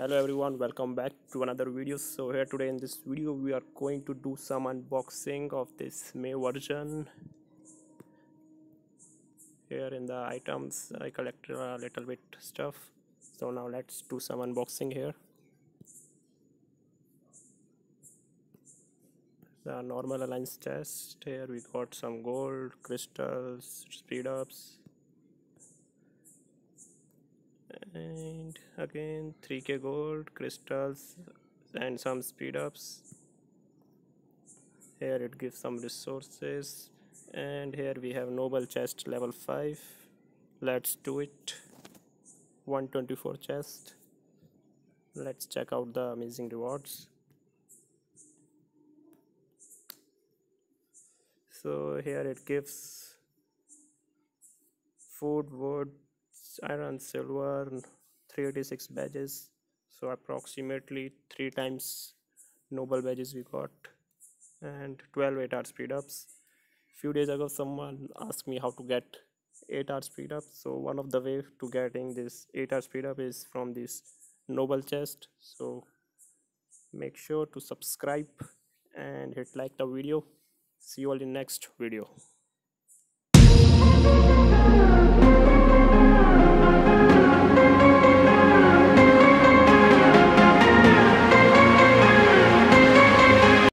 hello everyone welcome back to another video. So here today in this video we are going to do some unboxing of this May version. Here in the items I collected a little bit stuff. So now let's do some unboxing here. The normal alliance chest. Here we got some gold crystals speed ups and again 3k gold crystals and some speed ups. Here it gives some resources. And here we have noble chest level 5 let's do it. 124 chest. Let's check out the amazing rewards. So here it gives food wood iron silver 386 badges. So approximately three times noble badges we got and 12 8 hour speed ups. Few days ago someone asked me how to get 8 hour speed up. So one of the way to getting this 8 hour speed up is from this noble chest. So make sure to subscribe and hit like the video. See you all in next video